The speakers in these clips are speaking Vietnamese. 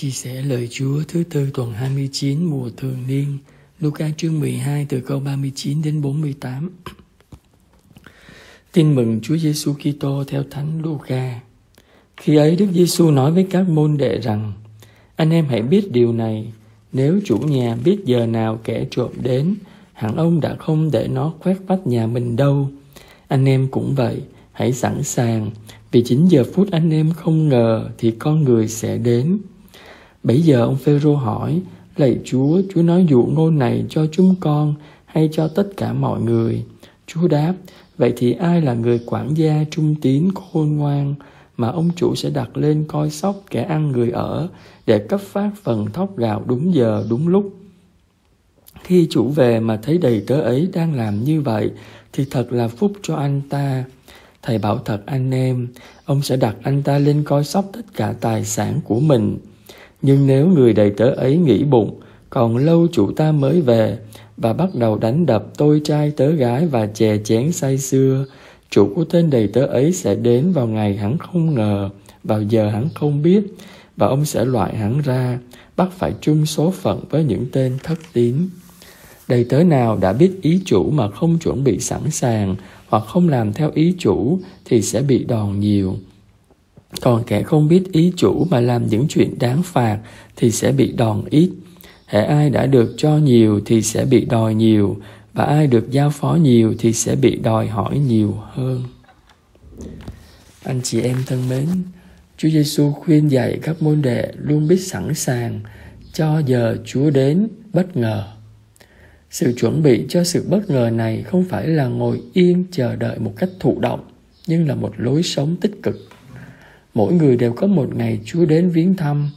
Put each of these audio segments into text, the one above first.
Chia sẻ lời Chúa thứ tư tuần 29 mùa thường niên, Luca chương 12 từ câu 39 đến 48. Tin mừng Chúa Giêsu Kitô theo Thánh Luca. Khi ấy Đức Giêsu nói với các môn đệ rằng: Anh em hãy biết điều này, nếu chủ nhà biết giờ nào kẻ trộm đến, hẳn ông đã không để nó quét vách nhà mình đâu. Anh em cũng vậy, hãy sẵn sàng, vì chính giờ phút anh em không ngờ thì con người sẽ đến. Bấy giờ ông Phêrô hỏi, lạy Chúa, Chúa nói dụ ngôn này cho chúng con hay cho tất cả mọi người? Chúa đáp, vậy thì ai là người quản gia trung tín khôn ngoan mà ông chủ sẽ đặt lên coi sóc kẻ ăn người ở để cấp phát phần thóc gạo đúng giờ đúng lúc? Khi chủ về mà thấy đầy tớ ấy đang làm như vậy thì thật là phúc cho anh ta. Thầy bảo thật anh em, ông sẽ đặt anh ta lên coi sóc tất cả tài sản của mình. Nhưng nếu người đầy tớ ấy nghĩ bụng, còn lâu chủ ta mới về và bắt đầu đánh đập tôi trai tớ gái và chè chén say xưa, chủ của tên đầy tớ ấy sẽ đến vào ngày hắn không ngờ, vào giờ hắn không biết, và ông sẽ loại hắn ra, bắt phải chung số phận với những tên thất tín. Đầy tớ nào đã biết ý chủ mà không chuẩn bị sẵn sàng hoặc không làm theo ý chủ thì sẽ bị đòn nhiều. Còn kẻ không biết ý chủ mà làm những chuyện đáng phạt thì sẽ bị đòn ít. Hễ ai đã được cho nhiều thì sẽ bị đòi nhiều, và ai được giao phó nhiều thì sẽ bị đòi hỏi nhiều hơn. Anh chị em thân mến, Chúa Giêsu khuyên dạy các môn đệ luôn biết sẵn sàng cho giờ Chúa đến bất ngờ. Sự chuẩn bị cho sự bất ngờ này không phải là ngồi yên chờ đợi một cách thụ động, nhưng là một lối sống tích cực mỗi người đều có một ngày Chúa đến viếng thăm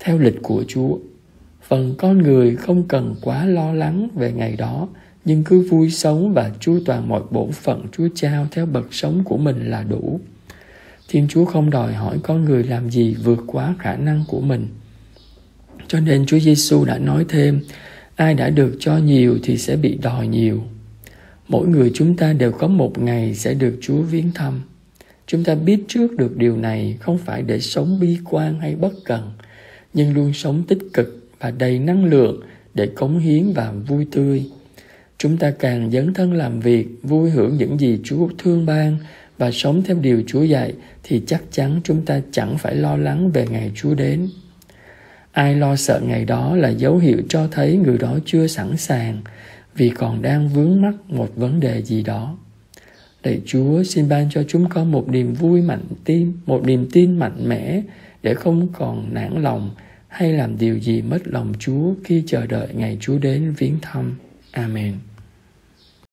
theo lịch của Chúa. Phần con người không cần quá lo lắng về ngày đó, nhưng cứ vui sống và chu toàn mọi bổn phận Chúa trao theo bậc sống của mình là đủ. Thiên Chúa không đòi hỏi con người làm gì vượt quá khả năng của mình. Cho nên Chúa Giêsu đã nói thêm, ai đã được cho nhiều thì sẽ bị đòi nhiều. Mỗi người chúng ta đều có một ngày sẽ được Chúa viếng thăm. Chúng ta biết trước được điều này không phải để sống bi quan hay bất cần, nhưng luôn sống tích cực và đầy năng lượng để cống hiến và vui tươi. Chúng ta càng dấn thân làm việc, vui hưởng những gì Chúa thương ban và sống theo điều Chúa dạy thì chắc chắn chúng ta chẳng phải lo lắng về ngày Chúa đến. Ai lo sợ ngày đó là dấu hiệu cho thấy người đó chưa sẵn sàng vì còn đang vướng mắc một vấn đề gì đó. Lạy Chúa xin ban cho chúng con một niềm vui mạnh tin, một niềm tin mạnh mẽ để không còn nản lòng hay làm điều gì mất lòng Chúa khi chờ đợi ngày Chúa đến viếng thăm. Amen.